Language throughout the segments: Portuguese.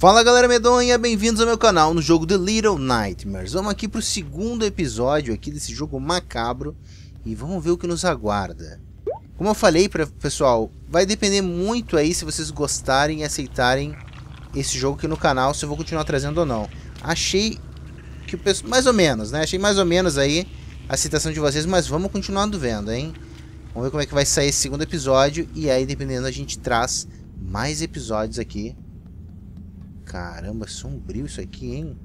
Fala galera medonha, bem-vindos ao meu canal no jogo The Little Nightmares. Vamos aqui pro segundo episódio aqui desse jogo macabro e vamos ver o que nos aguarda. Como eu falei para pessoal, vai depender muito aí se vocês gostarem e aceitarem esse jogo aqui no canal, se eu vou continuar trazendo ou não. Achei que o pessoal, mais ou menos, né? Achei mais ou menos aí a citação de vocês, mas vamos continuando vendo, hein? Vamos ver como é que vai sair esse segundo episódio e aí dependendo a gente traz mais episódios aqui Caramba, sombrio isso aqui, hein?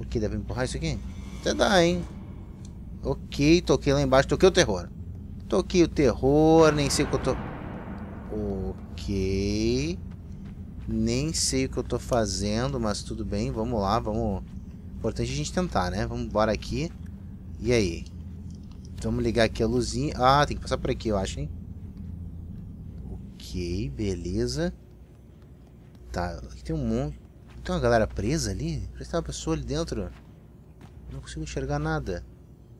O que? Deve empurrar isso aqui? Até dá, hein? Ok, toquei lá embaixo. Toquei o terror. Toquei o terror, nem sei o que eu tô... Ok. Nem sei o que eu tô fazendo, mas tudo bem. Vamos lá, vamos... Importante a gente tentar, né? Vamos embora aqui. E aí? Vamos ligar aqui a luzinha. Ah, tem que passar por aqui, eu acho, hein? Ok, beleza. Tá, tem um monte. Tem uma galera presa ali? Parece que uma pessoa ali dentro. Não consigo enxergar nada.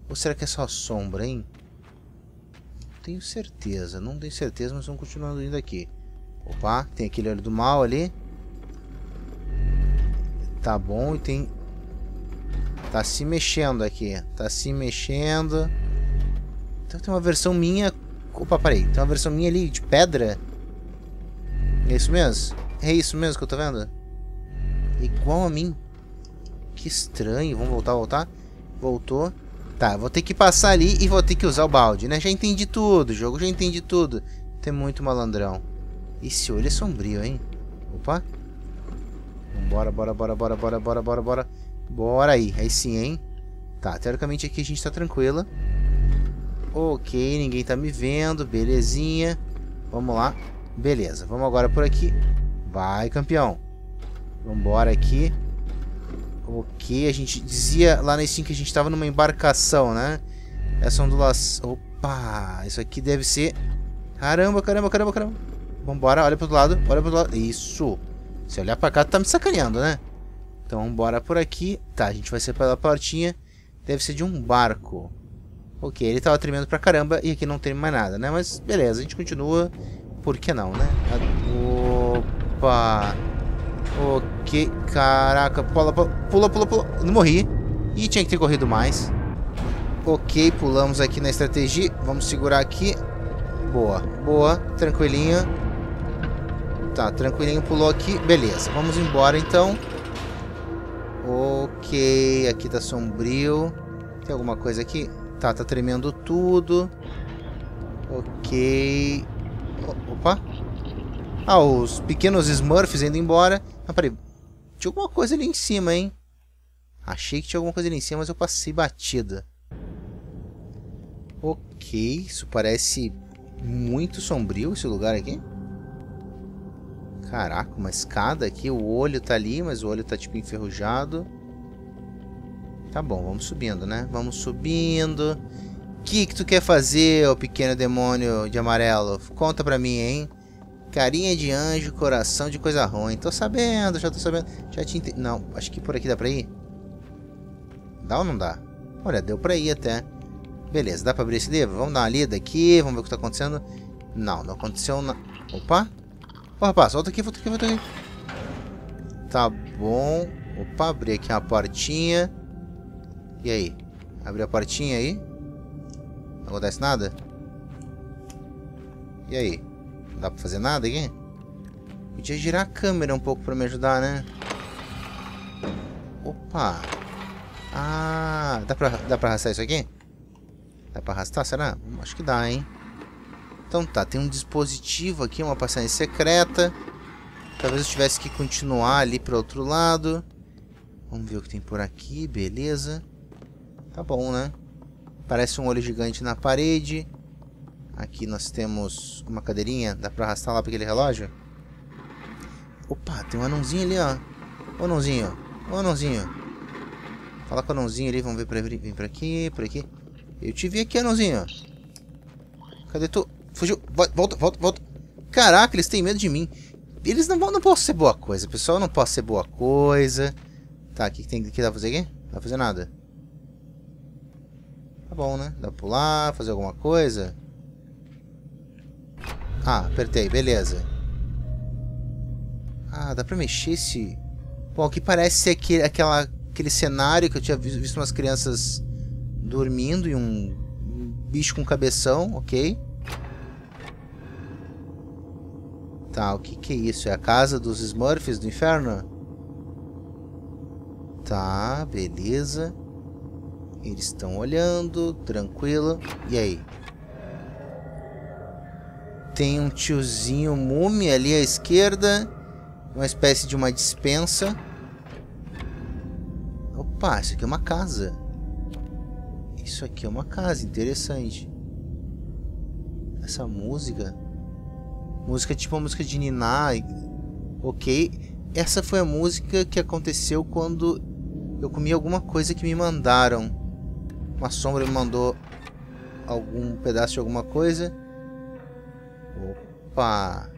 Ou será que é só sombra, hein? Tenho certeza, não tenho certeza, mas vamos continuando indo aqui. Opa, tem aquele olho do mal ali. Tá bom, e tem... Tá se mexendo aqui. Tá se mexendo. Então tem uma versão minha... Opa, parei. Tem uma versão minha ali de pedra. É isso mesmo? É isso mesmo que eu tô vendo? Igual a mim. Que estranho. Vamos voltar, voltar. Voltou. Tá, vou ter que passar ali e vou ter que usar o balde, né? Já entendi tudo, jogo já entendi tudo. Tem muito malandrão. Esse olho é sombrio, hein? Opa. Bora, bora, bora, bora, bora, bora, bora, bora. Bora aí. Aí sim, hein? Tá, teoricamente aqui a gente tá tranquila. Ok, ninguém tá me vendo. Belezinha. Vamos lá. Beleza, vamos agora por aqui. Vai, campeão. Vambora aqui. Ok, a gente dizia lá na Steam que a gente estava numa embarcação, né? Essa ondulação... Opa, isso aqui deve ser... Caramba, caramba, caramba, caramba. Vambora, olha pro outro lado, olha pro outro lado. Isso. Se olhar pra cá, tá me sacaneando, né? Então, vambora por aqui. Tá, a gente vai ser pela portinha. Deve ser de um barco. Ok, ele tava tremendo pra caramba e aqui não tem mais nada, né? Mas beleza, a gente continua. Por que não, né? Opa. Ok. Caraca. Pula, pula, pula, pula. Não morri. Ih, tinha que ter corrido mais. Ok, pulamos aqui na estratégia. Vamos segurar aqui. Boa, boa. Tranquilinho. Tá, tranquilinho. Pulou aqui. Beleza. Vamos embora, então. Ok. Aqui tá sombrio. Tem alguma coisa aqui? Tá, tá tremendo tudo. Ok. Opa. Ah, os pequenos Smurfs indo embora. Ah, peraí. Tinha alguma coisa ali em cima, hein? Achei que tinha alguma coisa ali em cima, mas eu passei batida. Ok, isso parece muito sombrio esse lugar aqui. Caraca, uma escada aqui. O olho tá ali, mas o olho tá tipo enferrujado. Tá bom, vamos subindo, né? Vamos subindo. O que, que tu quer fazer, ô pequeno demônio de amarelo? Conta pra mim, hein? Carinha de anjo, coração de coisa ruim. Tô sabendo, já tô sabendo. Já te. Não, acho que por aqui dá pra ir. Dá ou não dá? Olha, deu pra ir até. Beleza, dá pra abrir esse livro? Vamos dar uma lida aqui, vamos ver o que tá acontecendo. Não, não aconteceu nada. Opa! Ô, rapaz, volta aqui, volta aqui, volta aqui. Tá bom. Opa, abri aqui uma portinha. E aí? Abri a portinha aí. Não acontece nada? E aí? Não dá pra fazer nada aqui? Podia girar a câmera um pouco pra me ajudar, né? Opa! Ah, dá pra, dá pra arrastar isso aqui? Dá pra arrastar, será? Acho que dá, hein? Então tá, tem um dispositivo aqui, uma passagem secreta. Talvez eu tivesse que continuar ali pro outro lado. Vamos ver o que tem por aqui, beleza. Tá bom, né? Parece um olho gigante na parede. Aqui nós temos uma cadeirinha. Dá pra arrastar lá para aquele relógio? Opa, tem um anãozinho ali, ó. Ô anãozinho. Ô anãozinho. Fala com o anãozinho ali. Vamos ver pra, vir pra aqui, por aqui. Eu te vi aqui, anãozinho. Cadê tu? Fugiu. Volta, volta, volta. Caraca, eles têm medo de mim. Eles não vão, não posso ser boa coisa, pessoal. Não posso ser boa coisa. Tá, o que, tem que dá pra fazer aqui? Não dá pra fazer nada. Tá bom, né? Dá pra pular, fazer alguma coisa. Ah, apertei, beleza. Ah, dá pra mexer esse... Bom, aqui parece ser aquele, aquela, aquele cenário que eu tinha visto umas crianças dormindo e um bicho com cabeção, ok? Tá, o que que é isso? É a casa dos Smurfs do inferno? Tá, beleza. Eles estão olhando, tranquilo. E aí? Tem um tiozinho múmia ali à esquerda. Uma espécie de uma dispensa. Opa, isso aqui é uma casa. Isso aqui é uma casa, interessante. Essa música. Música tipo uma música de Niná. Ok. Essa foi a música que aconteceu quando eu comi alguma coisa que me mandaram. Uma sombra me mandou algum pedaço de alguma coisa. Opa!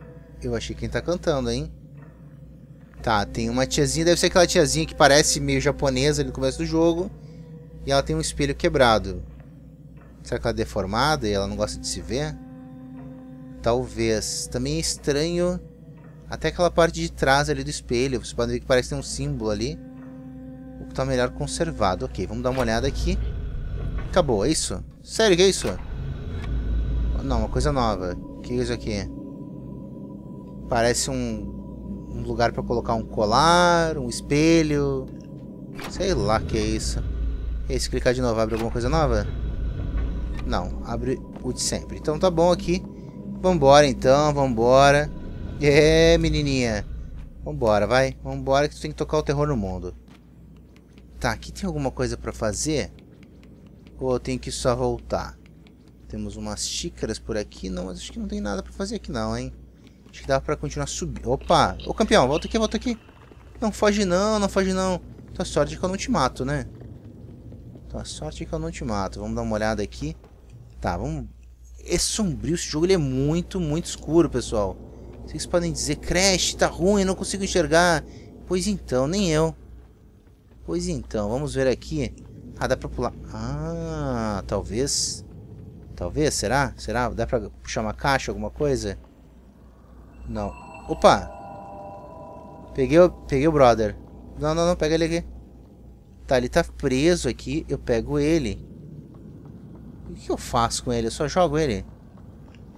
Eu achei quem tá cantando, hein? Tá, tem uma tiazinha, deve ser aquela tiazinha que parece meio japonesa no começo do jogo. E ela tem um espelho quebrado. Será que ela é deformada e ela não gosta de se ver? Talvez. Também é estranho até aquela parte de trás ali do espelho. Você pode ver que parece ter um símbolo ali. O que tá melhor conservado. Ok, vamos dar uma olhada aqui. Acabou, é isso? Sério que é isso? Não, uma coisa nova. Que é isso aqui? Parece um, um lugar para colocar um colar, um espelho. Sei lá que é isso. E se clicar de novo, abre alguma coisa nova? Não, abre o de sempre. Então tá bom aqui. Vambora então, vambora. É, menininha. Vambora, vai. Vambora que tu tem que tocar o terror no mundo. Tá, aqui tem alguma coisa pra fazer? Ou eu tenho que só voltar? Temos umas xícaras por aqui. Não, mas acho que não tem nada pra fazer aqui não, hein? Acho que dá pra continuar subindo. Opa! Ô, campeão, volta aqui, volta aqui. Não foge não, não foge não. Tua sorte é que eu não te mato, né? Tua sorte é que eu não te mato. Vamos dar uma olhada aqui. Tá, vamos... É sombrio esse jogo, ele é muito, muito escuro, pessoal. Vocês podem dizer, Crash, tá ruim, não consigo enxergar. Pois então, nem eu. Pois então, vamos ver aqui. Ah, dá pra pular. Ah, talvez. Talvez, será? Será? Dá pra puxar uma caixa, alguma coisa? Não. Opa! Peguei o, peguei o brother. Não, não, não, pega ele aqui. Tá, ele tá preso aqui. Eu pego ele. O que eu faço com ele? Eu só jogo ele.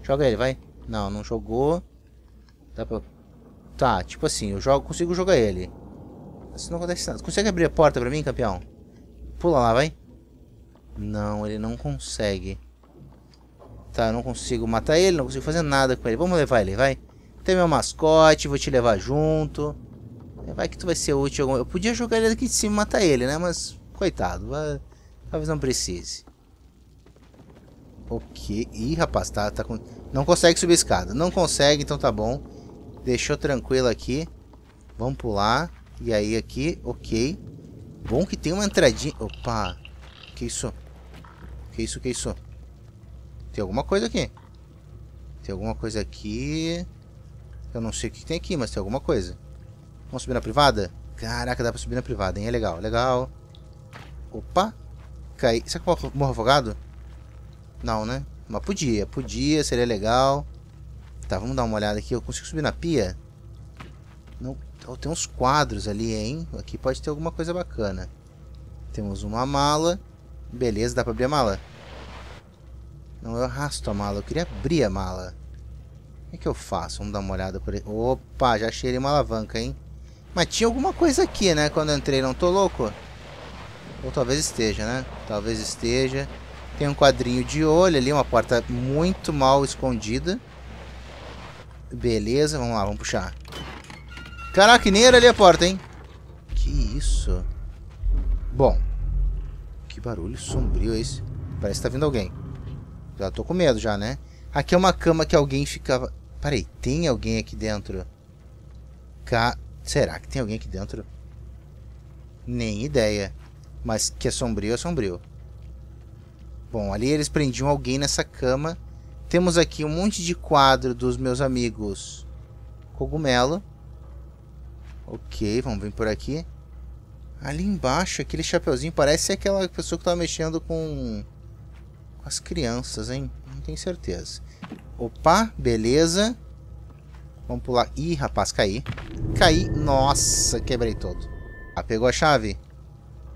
Joga ele, vai. Não, não jogou. Dá pra... Tá, tipo assim, eu jogo, consigo jogar ele. Isso não acontece nada. Consegue abrir a porta pra mim, campeão? Pula lá, vai. Não, ele não consegue. Tá, não consigo matar ele, não consigo fazer nada com ele. Vamos levar ele, vai. Tem meu mascote, vou te levar junto. Vai que tu vai ser útil. Eu podia jogar ele daqui de cima e matar ele, né? Mas, coitado, vai... talvez não precise. Ok. Ih, rapaz, tá, tá com... Não consegue subir a escada. Não consegue, então tá bom. Deixou tranquilo aqui. Vamos pular. E aí aqui, ok. Bom que tem uma entradinha. Opa. Que isso? Que isso, que isso? Tem alguma coisa aqui. Tem alguma coisa aqui. Eu não sei o que tem aqui, mas tem alguma coisa. Vamos subir na privada? Caraca, dá pra subir na privada, hein? É legal, legal. Opa. Cai. Será que eu morro afogado? Não, né? Mas podia, podia, seria legal. Tá, vamos dar uma olhada aqui. Eu consigo subir na pia? Não. Oh, tem uns quadros ali, hein? Aqui pode ter alguma coisa bacana. Temos uma mala. Beleza, dá pra abrir a mala? Não, eu arrasto a mala. Eu queria abrir a mala. O que eu faço? Vamos dar uma olhada por aí. Opa, já achei uma alavanca, hein? Mas tinha alguma coisa aqui, né? Quando eu entrei, não tô louco? Ou talvez esteja, né? Talvez esteja. Tem um quadrinho de olho ali, uma porta muito mal escondida. Beleza, vamos lá, vamos puxar. Caraca, nem era ali a porta, hein? Que isso? Bom. Que barulho sombrio é esse? Parece que tá vindo alguém. Já tô com medo já, né? Aqui é uma cama que alguém ficava... Peraí, tem alguém aqui dentro? Ca... Será que tem alguém aqui dentro? Nem ideia. Mas que é sombrio, é sombrio. Bom, ali eles prendiam alguém nessa cama. Temos aqui um monte de quadro dos meus amigos Cogumelo. Ok, vamos vir por aqui. Ali embaixo, aquele chapeuzinho parece aquela pessoa que tava mexendo com, com as crianças, hein? Não tenho certeza. Opa, beleza. Vamos pular. Ih, rapaz, caí. Caí. Nossa, quebrei todo. Ah, pegou a chave?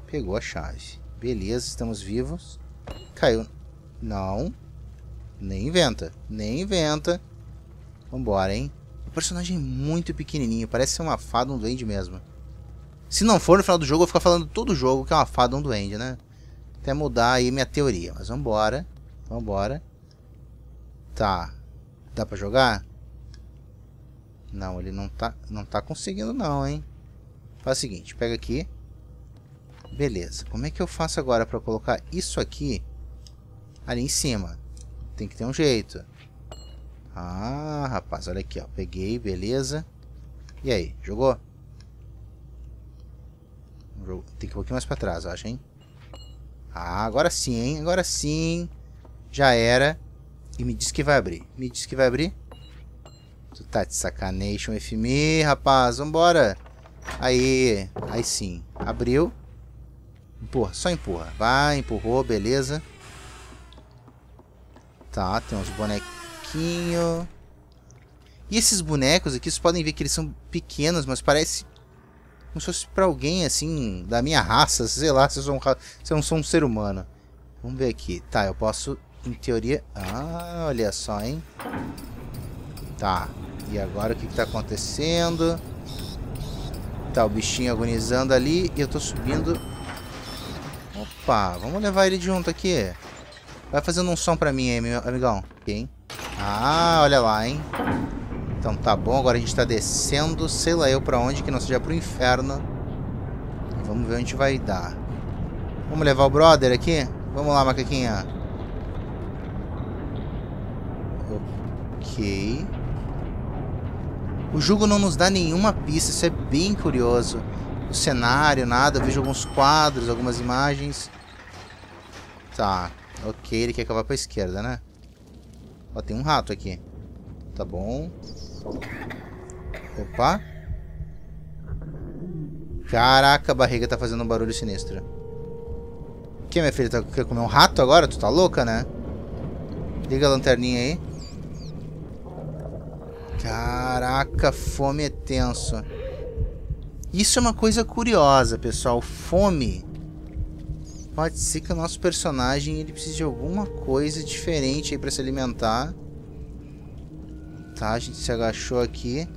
Pegou a chave. Beleza, estamos vivos. Caiu. Não. Nem inventa. Nem inventa. Vambora, hein? O personagem é muito pequenininho. Parece ser uma fada, um duende mesmo. Se não for no final do jogo, eu vou ficar falando todo jogo que é uma fada, um duende, né? Até mudar aí minha teoria. Mas vambora. Vambora. Tá. Dá pra jogar? Não, ele não tá, não tá conseguindo não, hein? Faz o seguinte, pega aqui. Beleza. Como é que eu faço agora para colocar isso aqui ali em cima? Tem que ter um jeito. Ah, rapaz, olha aqui, ó. Peguei, beleza. E aí, jogou? Tem que ir um pouquinho mais pra trás, eu acho, hein? Ah, agora sim, hein? Agora sim. Já era. E me diz que vai abrir. Me diz que vai abrir. Tu tá de sacanation FMI, rapaz. Vambora. Aí. Aí sim. Abriu. Empurra, só empurra. Vai, empurrou, beleza. Tá, tem uns bonequinhos. E esses bonecos aqui, vocês podem ver que eles são pequenos, mas parece como se fosse pra alguém, assim, da minha raça. Sei lá, se eu, sou um, se eu não sou um ser humano. Vamos ver aqui. Tá, eu posso, em teoria... Ah, olha só, hein. Tá. E agora o que, que tá acontecendo? Tá o bichinho agonizando ali e eu tô subindo Opa, vamos levar ele junto aqui. Vai fazendo um som pra mim aí, meu amigão. Ok? Ah, olha lá, hein? Então tá bom, agora a gente tá descendo, sei lá eu pra onde, que não seja pro inferno. Vamos ver onde vai dar. Vamos levar o brother aqui? Vamos lá, macaquinha. Ok. O jogo não nos dá nenhuma pista, isso é bem curioso o cenário, nada. Eu vejo alguns quadros, algumas imagens. Tá, ok, ele quer que eu vá pra esquerda, né? Ó, tem um rato aqui. Tá bom. Opa. Caraca, a barriga tá fazendo um barulho sinistro. O que, minha filha? Tá, quer comer um rato agora? Tu tá louca, né? Liga a lanterninha aí. Caraca, fome é tenso. Isso é uma coisa curiosa, pessoal. Fome. Pode ser que o nosso personagem ele precise de alguma coisa diferente aí para se alimentar. Tá, a gente se agachou aqui.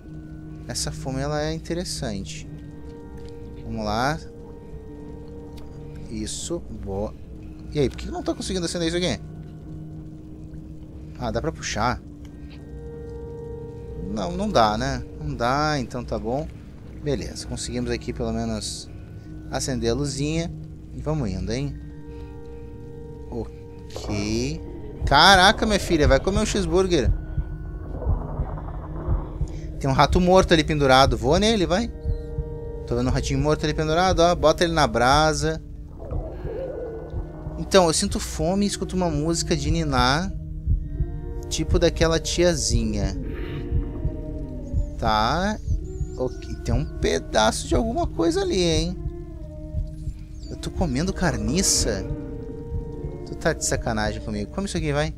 Essa fome ela é interessante. Vamos lá. Isso, boa. E aí, por que não tá conseguindo acender isso aqui? Ah, dá pra puxar. Não, não dá, né? Não dá, então tá bom. Beleza, conseguimos aqui pelo menos acender a luzinha. E vamos indo, hein? Ok. Caraca, minha filha, vai comer um cheeseburger. Tem um rato morto ali pendurado. Voa nele, vai. Tô vendo um ratinho morto ali pendurado, ó. Bota ele na brasa. Então, eu sinto fome e escuto uma música de Niná. Tipo daquela tiazinha. Tá. Ok, tem um pedaço de alguma coisa ali, hein? Eu tô comendo carniça? Tu tá de sacanagem comigo. Come isso aqui, vai.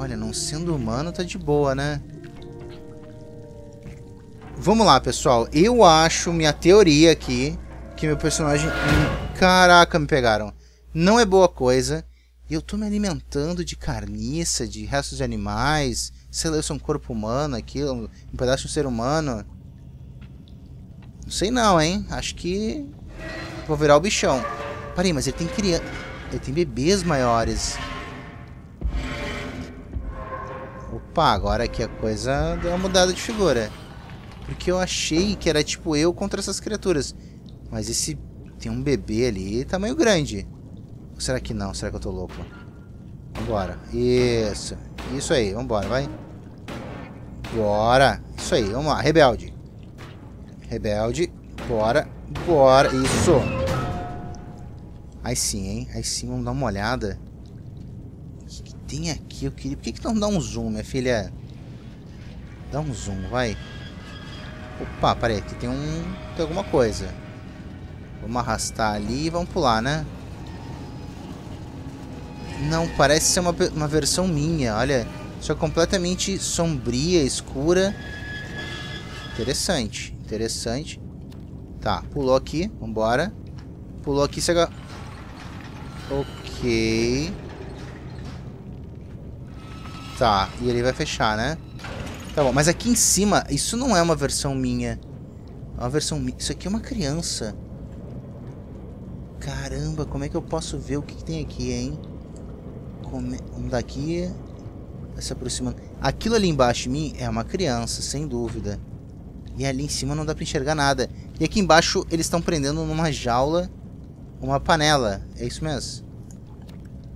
Olha, não sendo humano, tá de boa, né? Vamos lá, pessoal. Eu acho, minha teoria aqui, que meu personagem... Caraca, me pegaram. Não é boa coisa. Eu tô me alimentando de carniça, de restos de animais sei lá, eu sou um corpo humano aqui, um pedaço de um ser humano. Não sei não, hein? Acho que vou virar o bichão. Parei, mas ele tem criança... Ele tem bebês maiores. Opa, agora aqui a coisa deu uma mudada de figura. Porque eu achei que era tipo eu contra essas criaturas. Mas esse... Tem um bebê ali, tamanho grande. Ou será que não? Será que eu tô louco? Vambora. Isso. Isso aí, vambora, vai. Bora. Isso aí, vamos lá. Rebelde. Rebelde. Bora. Bora. Isso. Aí sim, hein? Aí sim, vamos dar uma olhada. Tem aqui? Eu queria... Por que, que não dá um zoom, minha filha? Dá um zoom, vai. Opa, peraí. Aqui tem um... Tem alguma coisa. Vamos arrastar ali e vamos pular, né? Não, parece ser uma, uma versão minha. Olha, Só completamente sombria, escura. Interessante, interessante. Tá, pulou aqui, vambora. Pulou aqui, você... Ok. Tá, e ele vai fechar, né? Tá bom, mas aqui em cima, isso não é uma versão minha. É uma versão minha. Isso aqui é uma criança. Caramba, como é que eu posso ver o que, que tem aqui, hein? Come... Um daqui se aproximando. Aquilo ali embaixo de mim é uma criança, sem dúvida. E ali em cima não dá pra enxergar nada. E aqui embaixo eles estão prendendo numa jaula uma panela. É isso mesmo?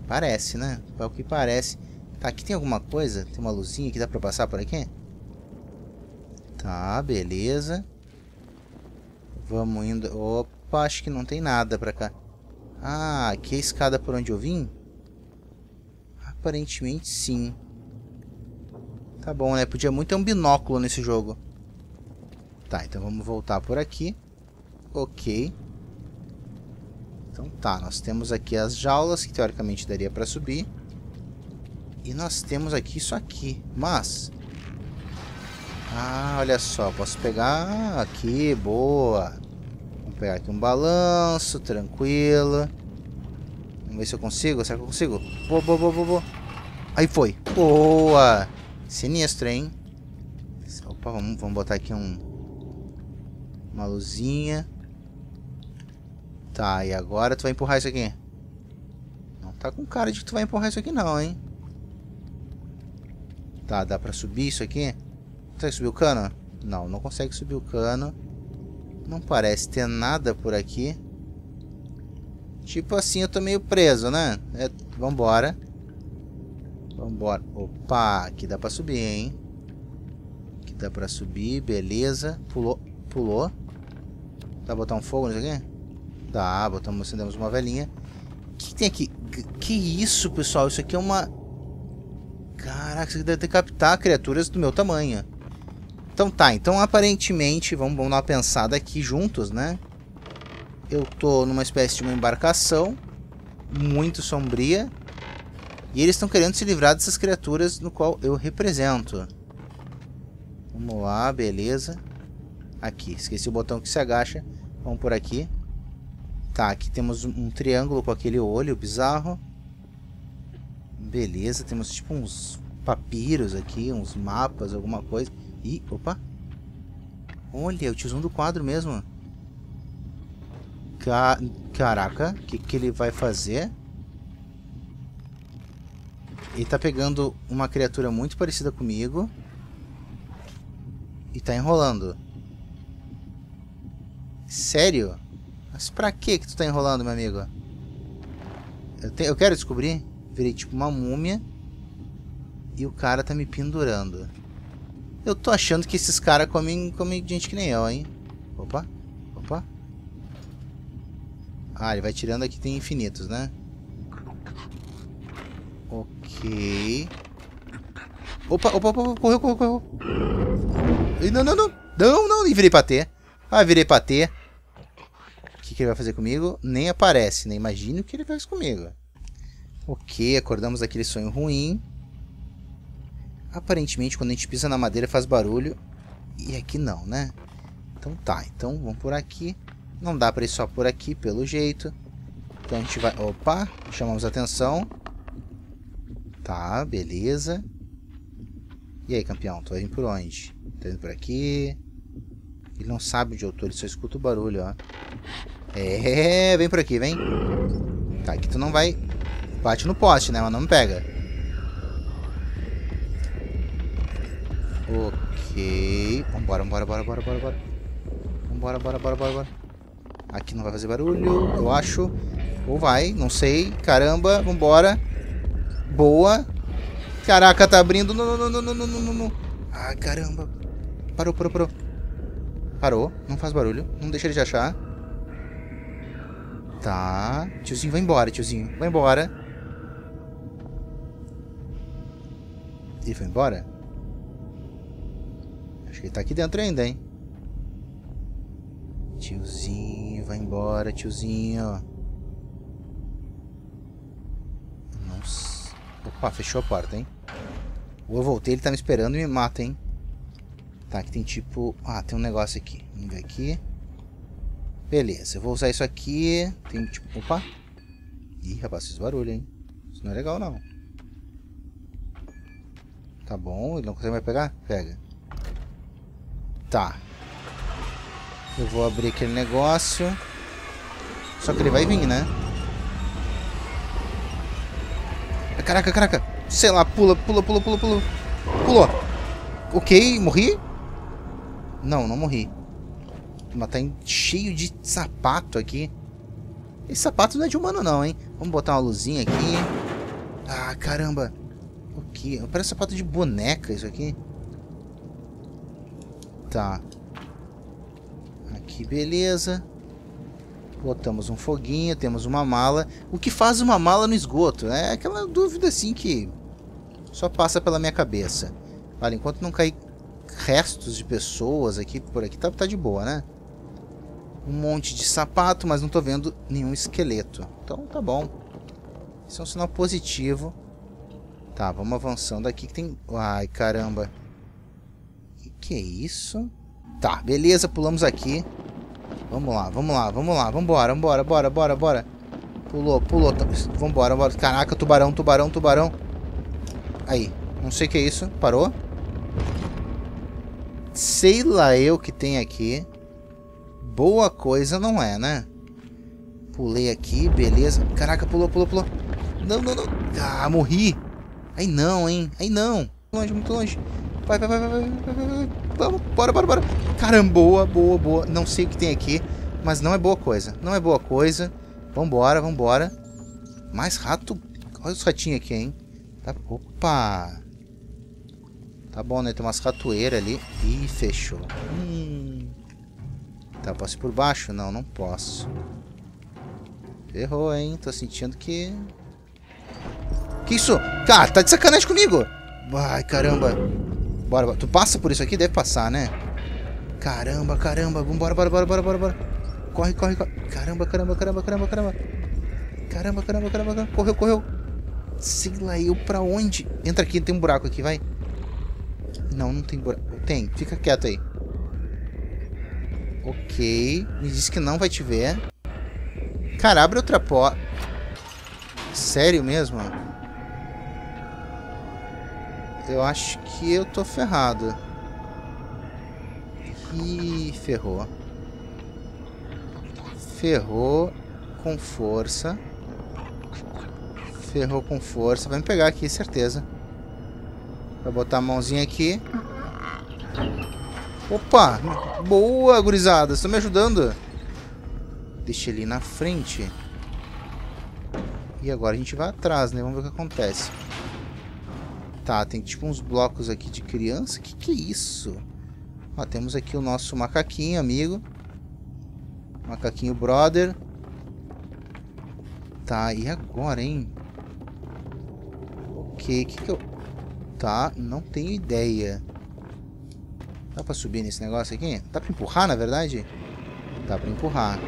Parece, né? É o que parece. Tá, aqui tem alguma coisa? Tem uma luzinha que dá pra passar por aqui? Tá, beleza. Vamos indo... Opa, acho que não tem nada pra cá. Ah, aqui é a escada por onde eu vim? Aparentemente sim. Tá bom, né? Podia muito ter um binóculo nesse jogo. Tá, então vamos voltar por aqui. Ok. Então tá, nós temos aqui as jaulas, que teoricamente daria pra subir. E nós temos aqui isso aqui. Mas... Ah, olha só, posso pegar aqui, boa. Vamos pegar aqui um balanço, tranquilo. Vamos ver se eu consigo, será que eu consigo? Boa, boa, boa, boa, boa. Aí foi. Boa! Sinistro, hein? Opa, vamos, vamos botar aqui um... Uma luzinha. Tá, e agora tu vai empurrar isso aqui? Não tá com cara de que tu vai empurrar isso aqui não, hein? Tá, dá pra subir isso aqui? Consegue subir o cano? Não, não consegue subir o cano. Não parece ter nada por aqui. Tipo assim, eu tô meio preso, né? É, vambora. Vambora. Opa, aqui dá pra subir, hein? Aqui dá pra subir, beleza. Pulou. Pulou. Dá pra botar um fogo nisso aqui? Dá, botamos, acendemos uma velhinha. O que, que tem aqui? Que isso, pessoal? Isso aqui é uma... Caraca, isso aqui deve ter captar criaturas do meu tamanho. Então tá, então aparentemente, vamos, vamos dar uma pensada aqui juntos, né? Eu tô numa espécie de uma embarcação muito sombria. E eles estão querendo se livrar dessas criaturas no qual eu represento. Vamos lá, beleza. Aqui, esqueci o botão que se agacha. Vamos por aqui. Tá, aqui temos um triângulo com aquele olho bizarro. Beleza, temos tipo uns papiros aqui, uns mapas, alguma coisa. Ih, opa. Olha, o tiozão do quadro mesmo. Ca caraca, o que, que ele vai fazer? Ele tá pegando uma criatura muito parecida comigo. E tá enrolando. Sério? Mas pra que que tu tá enrolando, meu amigo? Eu, te, eu quero descobrir. Virei tipo uma múmia. E o cara tá me pendurando. Eu tô achando que esses caras comem, comem gente que nem eu, hein? Opa, opa. Ah, ele vai tirando aqui, tem infinitos, né? Ok. Opa, opa, opa, correu, correu, correu. Não, não, não. Não, não, virei pra ter. Ah, virei pra ter. O que, que ele vai fazer comigo? Nem aparece, nem imagine o que ele faz comigo. Ok, acordamos aquele sonho ruim. Aparentemente, quando a gente pisa na madeira faz barulho. E aqui não, né? Então tá, então vamos por aqui. Não dá pra ir só por aqui, pelo jeito. Então a gente vai... Opa, chamamos atenção. Tá, beleza. E aí, campeão? Tu vir por onde? Tá indo por aqui. Ele não sabe onde eu tô, ele só escuta o barulho, ó. É, vem por aqui, vem. Tá, aqui tu não vai... Bate no poste, né? Mas não me pega. Ok. Vambora, vambora, bora, bora, bora, bora. Vambora, bora, bora, bora, bora. Aqui não vai fazer barulho, eu acho. Ou vai, não sei. Caramba, vambora. Boa. Caraca, tá abrindo. Não, não, não, não, não, não, não. Ah, caramba. Parou, parou, parou. Parou. Não faz barulho. Não deixa ele te achar. Tá. Tiozinho, vai embora, tiozinho. Vai embora. Ele foi embora? Acho que ele tá aqui dentro ainda, hein? Tiozinho, vai embora, tiozinho. Opa, fechou a porta, hein? Ou eu voltei, ele tá me esperando e me mata, hein? Tá, aqui tem tipo... Ah, tem um negócio aqui. Vamos ver aqui. Beleza, eu vou usar isso aqui. Tem tipo... Opa! Ih, rapaz, fez barulho, hein? Isso não é legal, não. Tá bom, ele não consegue mais pegar? Pega. Tá. Eu vou abrir aquele negócio. Só que ele vai vir, né? Caraca, caraca. Sei lá, pula, pula, pula, pula, pula. Pulou. Ok, morri? Não, não morri. Mas tá cheio de sapato aqui. Esse sapato não é de humano não, hein? Vamos botar uma luzinha aqui. Ah, caramba. O que? Parece sapato de boneca isso aqui. Tá. Aqui, beleza. Botamos um foguinho, temos uma mala. O que faz uma mala no esgoto? É aquela dúvida assim que só passa pela minha cabeça. Olha, enquanto não cair restos de pessoas aqui por aqui, tá, tá de boa, né? Um monte de sapato, mas não tô vendo nenhum esqueleto. Então tá bom. Isso é um sinal positivo. Tá, vamos avançando aqui que tem... Ai, caramba. Que é isso? Tá, beleza, pulamos aqui. Vamos lá, vamos lá, vamos lá, vambora, vambora, bora, bora, bora. Pulou, pulou, tá, vambora, vambora. Caraca, tubarão, tubarão, tubarão. Aí, não sei o que é isso, parou. Sei lá eu que tem aqui. Boa coisa não é, né? Pulei aqui, beleza. Caraca, pulou, pulou, pulou. Não, não, não. Ah, morri. Aí não, hein? Aí não. Longe, muito longe. Vai, vai, vai, vai, vai. Vamos, bora, bora, bora. Caramba, boa, boa. Não sei o que tem aqui, mas não é boa coisa. Não é boa coisa. Vambora, vambora. Mais rato. Olha os ratinhos aqui, hein? Tá... Opa! Tá bom, né? Tem umas ratoeiras ali. Ih, fechou. Hum. Tá, posso ir por baixo? Não, não posso. Ferrou, hein? Tô sentindo que... Que isso? Cara, tá de sacanagem comigo! Ai, caramba. Bora, tu passa por isso aqui? Deve passar, né? Caramba, caramba. Vambora, bora, bora, bora, bora, bora. Corre, corre, corre. Caramba, caramba, caramba, caramba, caramba. Caramba, caramba, caramba, caramba. Correu, correu. Sei lá eu pra onde. Entra aqui, tem um buraco aqui, vai. Não, não tem buraco. Tem, fica quieto aí. Ok. Me disse que não vai te ver. Cara, abre outra porta. Sério mesmo? Eu acho que eu tô ferrado. Ih, ferrou. Ferrou com força. Ferrou com força. Vai me pegar aqui, certeza. Vai botar a mãozinha aqui. Opa! Boa, gurizada. Estão me ajudando. Deixa ele na frente. E agora a gente vai atrás, né? Vamos ver o que acontece. Tá, tem tipo uns blocos aqui de criança. Que que é isso? Ó, temos aqui o nosso macaquinho, amigo. Macaquinho brother. Tá, e agora, hein? Ok, que que eu... Tá, não tenho ideia. Dá pra subir nesse negócio aqui? Dá pra empurrar, na verdade? Dá pra empurrar.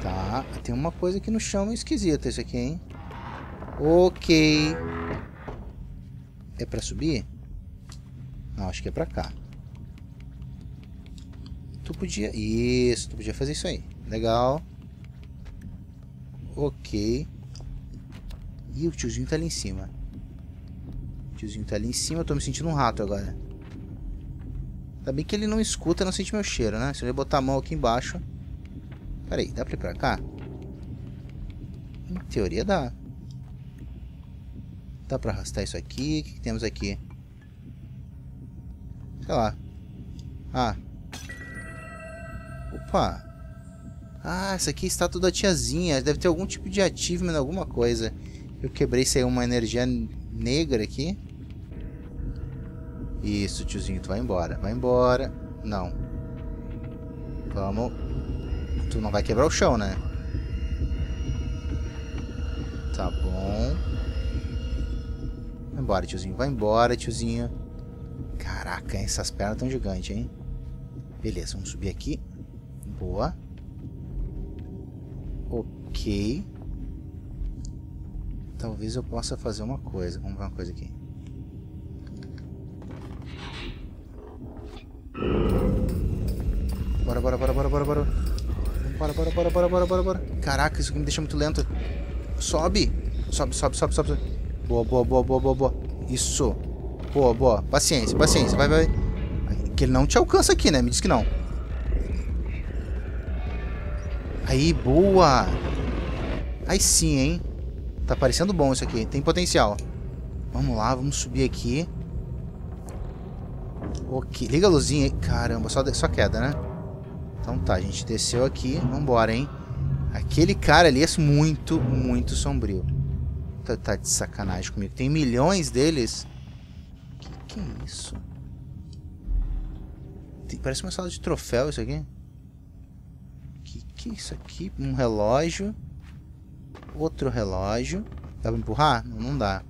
Tá, tem uma coisa aqui no chão esquisita isso aqui, hein? Ok. É pra subir? Não, acho que é pra cá. Tu podia... Isso, tu podia fazer isso aí. Legal. Ok. E o tiozinho tá ali em cima. O tiozinho tá ali em cima. Eu tô me sentindo um rato agora. Ainda bem que ele não escuta, não sente meu cheiro, né? Se eu botar a mão aqui embaixo... Pera aí, dá pra ir pra cá? Em teoria dá. Dá pra arrastar isso aqui. O que, que temos aqui? Sei lá. Ah. Opa. Ah, essa aqui é a estátua da tiazinha. Deve ter algum tipo de achievement, alguma coisa. Eu quebrei sem uma energia negra aqui. Isso, tiozinho, tu vai embora. Vai embora. Não. Vamos. Tu não vai quebrar o chão, né? Tá bom. Embora, tiozinho. Vai embora, tiozinho. Caraca, essas pernas tão gigantes, hein? Beleza, vamos subir aqui. Boa. Ok. Talvez eu possa fazer uma coisa. Vamos ver uma coisa aqui. Bora, bora, bora, bora, bora, bora. Bora, bora, bora, bora, bora, bora, bora. Caraca, isso aqui me deixa muito lento. Sobe. Sobe, sobe, sobe, sobe. Boa, boa, boa, boa, boa, boa. Isso. Boa, boa. Paciência, paciência. Vai, vai. Que ele não te alcança aqui, né? Me diz que não. Aí, boa. Aí sim, hein? Tá parecendo bom isso aqui. Tem potencial. Vamos lá, vamos subir aqui. Ok. Liga a luzinha aí. Caramba, só, só queda, né? Então tá, a gente desceu aqui. Vambora, hein? Aquele cara ali é muito, muito sombrio. Tá, tá de sacanagem comigo. Tem milhões deles. Que que é isso? Tem, parece uma sala de troféu isso aqui. Que que é isso aqui? Um relógio. Outro relógio. Dá pra empurrar? Não, não dá.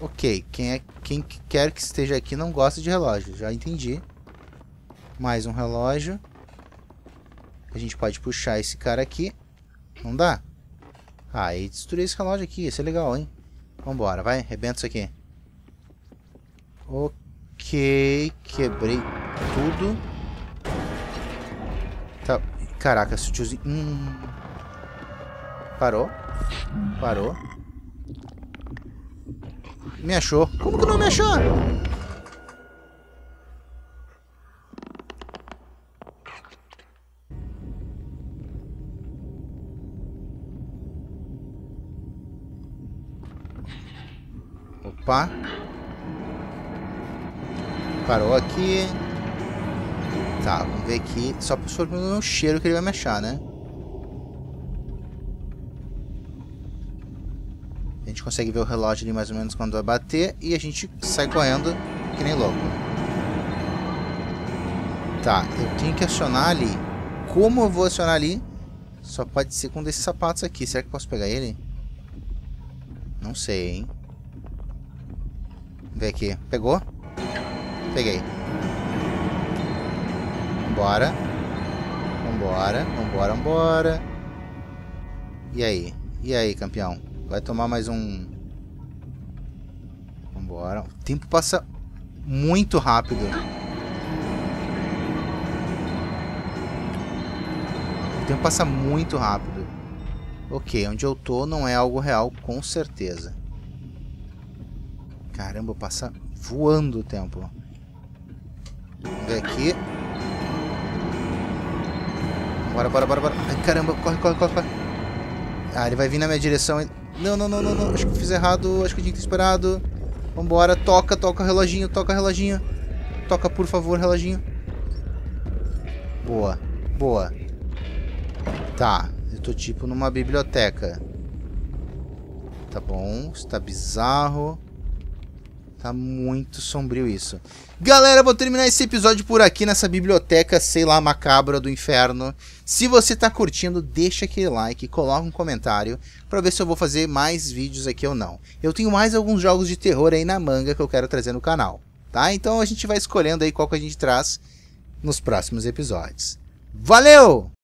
Ok, quem, é, quem quer que esteja aqui não gosta de relógio. Já entendi. Mais um relógio. A gente pode puxar esse cara aqui. Não dá? Ah, e destruir esse relógio aqui. Isso é legal, hein? Vambora, vai. Rebenta isso aqui. Ok. Quebrei tudo. Tá. Caraca, sutilzinho. Hum. Parou. Parou. Me achou. Como que não me achou? Opa. Parou aqui. Tá, vamos ver aqui. Só no cheiro que ele vai me achar, né? A gente consegue ver o relógio ali mais ou menos quando vai bater. E a gente sai correndo que nem louco. Tá, eu tenho que acionar ali. Como eu vou acionar ali? Só pode ser com um desses sapatos aqui. Será que eu posso pegar ele? Não sei, hein? Ver aqui. Pegou? Peguei. Vambora. Vambora. Vambora, vambora. E aí? E aí, campeão? Vai tomar mais um... Vambora. O tempo passa muito rápido. O tempo passa muito rápido. Ok, onde eu tô não é algo real, com certeza. Caramba, passa voando o tempo. Vamos ver aqui. Bora, bora, bora, bora. Ai, caramba, corre, corre, corre, corre. Ah, ele vai vir na minha direção. Não, não, não, não, não. Acho que eu fiz errado. Acho que eu tinha que ter esperado. Vambora. Toca, toca reloginho, toca reloginho. Toca, por favor, reloginho. Boa, boa. Tá, eu tô tipo numa biblioteca. Tá bom, está bizarro. Tá muito sombrio isso. Galera, vou terminar esse episódio por aqui nessa biblioteca, sei lá, macabra do inferno. Se você tá curtindo, deixa aquele like, coloca um comentário para ver se eu vou fazer mais vídeos aqui ou não. Eu tenho mais alguns jogos de terror aí na manga que eu quero trazer no canal, tá? Então a gente vai escolhendo aí qual que a gente traz nos próximos episódios. Valeu!